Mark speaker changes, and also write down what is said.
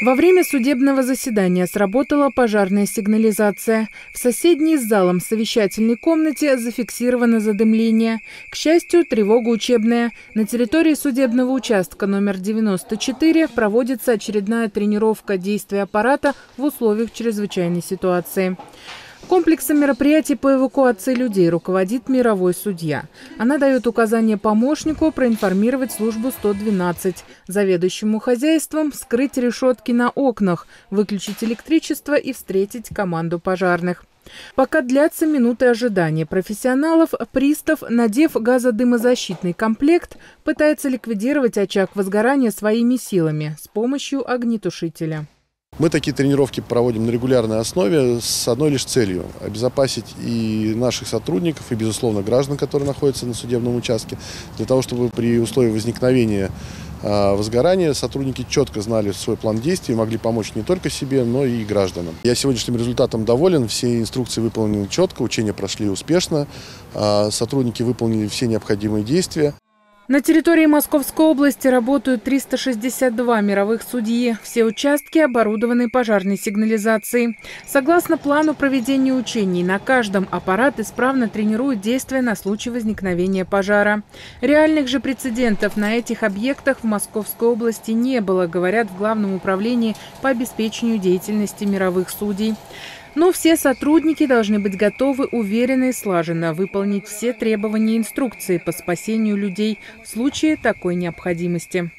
Speaker 1: Во время судебного заседания сработала пожарная сигнализация. В соседней с залом совещательной комнате зафиксировано задымление. К счастью, тревога учебная. На территории судебного участка номер 94 проводится очередная тренировка действия аппарата в условиях чрезвычайной ситуации. Комплексом мероприятий по эвакуации людей руководит мировой судья. Она дает указание помощнику проинформировать службу 112, заведующему хозяйством скрыть решетки на окнах, выключить электричество и встретить команду пожарных. Пока длятся минуты ожидания профессионалов, пристав, надев газодымозащитный комплект, пытается ликвидировать очаг возгорания своими силами с помощью огнетушителя.
Speaker 2: Мы такие тренировки проводим на регулярной основе с одной лишь целью – обезопасить и наших сотрудников, и, безусловно, граждан, которые находятся на судебном участке, для того, чтобы при условии возникновения а, возгорания сотрудники четко знали свой план действий, могли помочь не только себе, но и гражданам. Я сегодняшним результатом доволен, все инструкции выполнены четко, учения прошли успешно, а, сотрудники выполнили все необходимые действия.
Speaker 1: На территории Московской области работают 362 мировых судьи. Все участки оборудованы пожарной сигнализацией. Согласно плану проведения учений, на каждом аппарат исправно тренирует действия на случай возникновения пожара. Реальных же прецедентов на этих объектах в Московской области не было, говорят в Главном управлении по обеспечению деятельности мировых судей. Но все сотрудники должны быть готовы уверенно и слаженно выполнить все требования инструкции по спасению людей в случае такой необходимости.